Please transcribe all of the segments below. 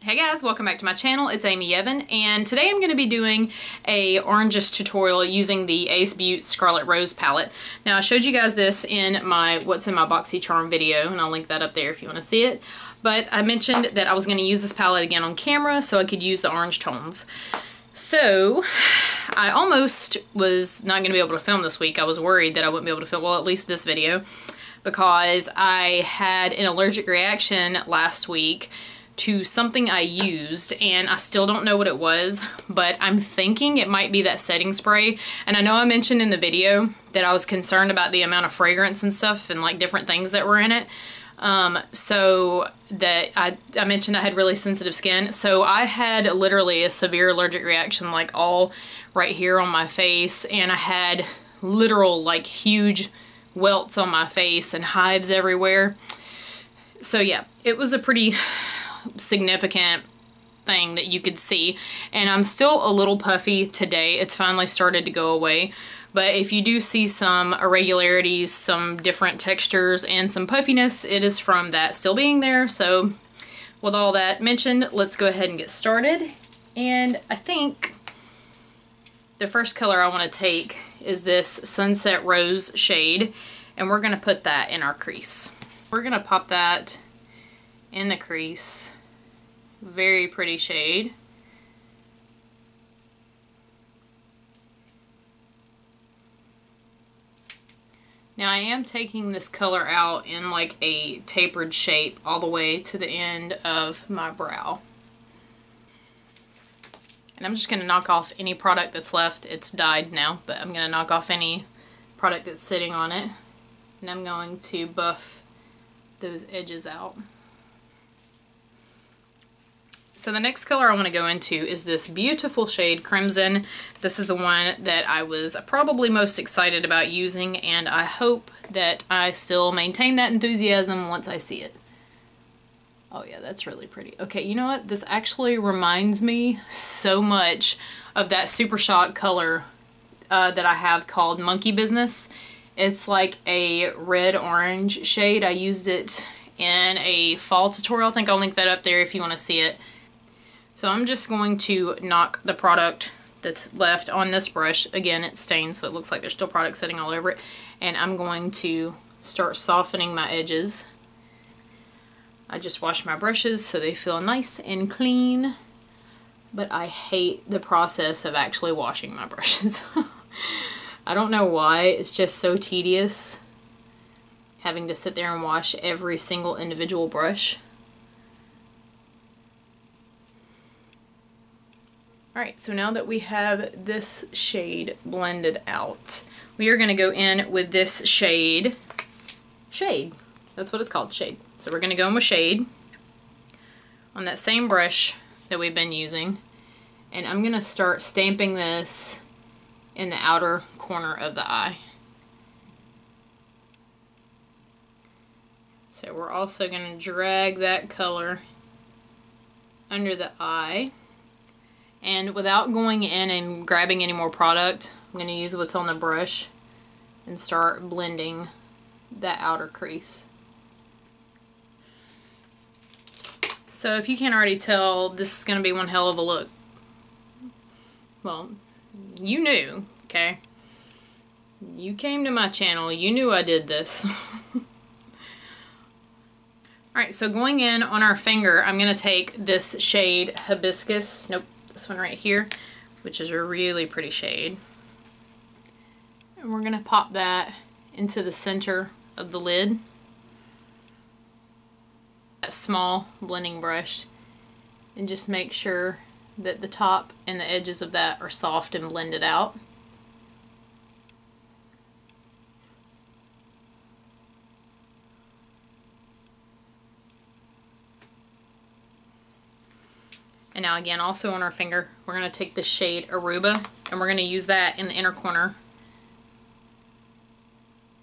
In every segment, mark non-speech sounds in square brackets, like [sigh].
Hey guys, welcome back to my channel. It's Amy Yvan, and today I'm going to be doing a oranges tutorial using the Ace Beaute Scarlet Rose palette. Now I showed you guys this in my What's in My BoxyCharm video and I'll link that up there if you want to see it. But I mentioned that I was going to use this palette again on camera so I could use the orange tones. So I almost was not going to be able to film this week. I was worried that I wouldn't be able to film, well at least this video, because I had an allergic reaction last week to something I used and I still don't know what it was but I'm thinking it might be that setting spray. And I know I mentioned in the video that I was concerned about the amount of fragrance and stuff and like different things that were in it. Um, so that I, I mentioned I had really sensitive skin. So I had literally a severe allergic reaction like all right here on my face and I had literal like huge welts on my face and hives everywhere. So yeah it was a pretty significant thing that you could see. And I'm still a little puffy today. It's finally started to go away. But if you do see some irregularities, some different textures, and some puffiness, it is from that still being there. So with all that mentioned, let's go ahead and get started. And I think the first color I want to take is this Sunset Rose shade. And we're going to put that in our crease. We're going to pop that in the crease. Very pretty shade. Now I am taking this color out in like a tapered shape all the way to the end of my brow. And I'm just going to knock off any product that's left. It's dyed now, but I'm going to knock off any product that's sitting on it. And I'm going to buff those edges out. So the next color I want to go into is this beautiful shade Crimson. This is the one that I was probably most excited about using and I hope that I still maintain that enthusiasm once I see it. Oh yeah, that's really pretty. Okay, you know what? This actually reminds me so much of that Super Shock color uh, that I have called Monkey Business. It's like a red-orange shade. I used it in a fall tutorial. I think I'll link that up there if you want to see it. So I'm just going to knock the product that's left on this brush. Again, it's stained, so it looks like there's still product sitting all over it. And I'm going to start softening my edges. I just wash my brushes so they feel nice and clean. But I hate the process of actually washing my [laughs] brushes. I don't know why. It's just so tedious having to sit there and wash every single individual brush. Alright, so now that we have this shade blended out, we are going to go in with this shade. Shade. That's what it's called, shade. So we're going to go in with shade on that same brush that we've been using. And I'm going to start stamping this in the outer corner of the eye. So we're also going to drag that color under the eye. And without going in and grabbing any more product, I'm going to use what's on the brush and start blending that outer crease. So if you can't already tell, this is going to be one hell of a look. Well, you knew, okay? You came to my channel, you knew I did this. [laughs] Alright, so going in on our finger, I'm going to take this shade Hibiscus. Nope, this one right here, which is a really pretty shade. And we're going to pop that into the center of the lid. That small blending brush and just make sure that the top and the edges of that are soft and blended out. And now again, also on our finger, we're going to take the shade Aruba and we're going to use that in the inner corner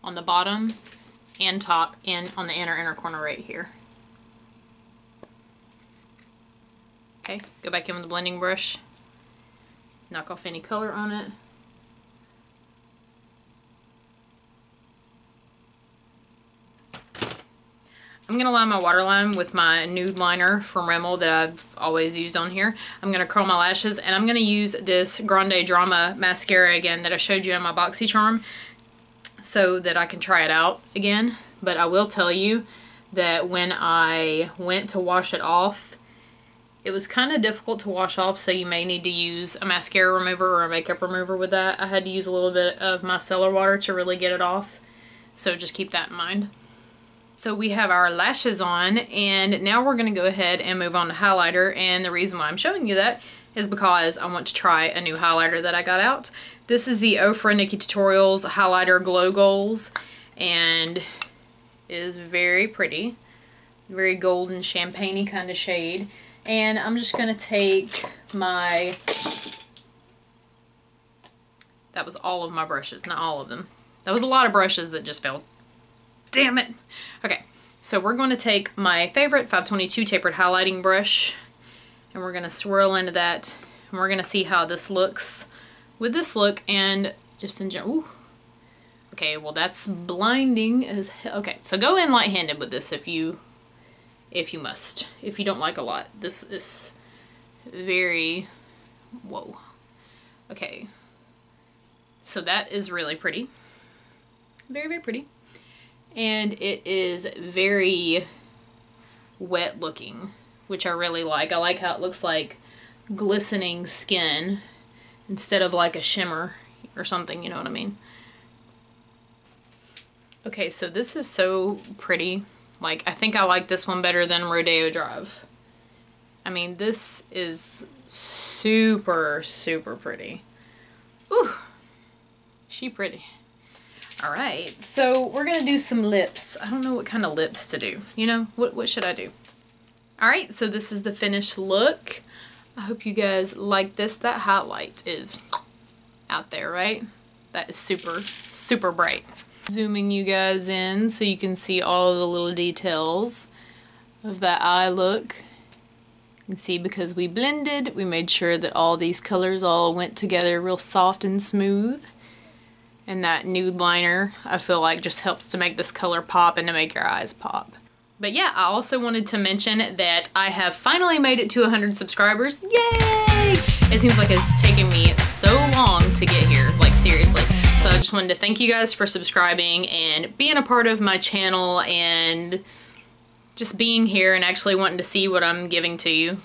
on the bottom and top and on the inner inner corner right here. Okay, go back in with the blending brush, knock off any color on it. I'm going to line my waterline with my nude liner from Rimmel that I've always used on here. I'm going to curl my lashes and I'm going to use this Grande Drama mascara again that I showed you in my BoxyCharm so that I can try it out again. But I will tell you that when I went to wash it off, it was kind of difficult to wash off, so you may need to use a mascara remover or a makeup remover with that. I had to use a little bit of micellar water to really get it off, so just keep that in mind. So we have our lashes on, and now we're going to go ahead and move on to highlighter, and the reason why I'm showing you that is because I want to try a new highlighter that I got out. This is the Ofra NikkieTutorials Highlighter Glow Goals, and is very pretty. Very golden, champagne kind of shade. And I'm just going to take my, that was all of my brushes, not all of them. That was a lot of brushes that just fell. Damn it. Okay, so we're going to take my favorite 522 tapered highlighting brush and we're going to swirl into that and we're going to see how this looks with this look and just in general. Okay, well that's blinding as hell. Okay, so go in light-handed with this if you if you must. If you don't like a lot. This is very, whoa. Okay. So that is really pretty. Very, very pretty. And it is very wet looking, which I really like. I like how it looks like glistening skin instead of like a shimmer or something, you know what I mean? Okay, so this is so pretty. Like, I think I like this one better than Rodeo Drive. I mean, this is super, super pretty. Ooh, she pretty. Alright, so we're to do some lips. I don't know what kind of lips to do. You know, what, what should I do? Alright, so this is the finished look. I hope you guys like this. That highlight is out there, right? That is super, super bright. Zooming you guys in so you can see all the little details of that eye look. You can see because we blended, we made sure that all these colors all went together real soft and smooth. And that nude liner, I feel like just helps to make this color pop and to make your eyes pop. But yeah, I also wanted to mention that I have finally made it to 100 subscribers. Yay! It seems like it's taken me so long to get here, like seriously. So I just wanted to thank you guys for subscribing and being a part of my channel and just being here and actually wanting to see what I'm giving to you.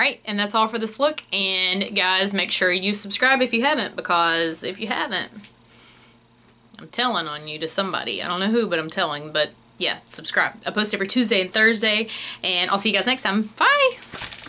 Alright, and that's all for this look. And guys, make sure you subscribe if you haven't, because if you haven't, I'm telling on you to somebody. I don't know who, but I'm telling. But yeah, subscribe. I post every Tuesday and Thursday, and I'll see you guys next time. Bye!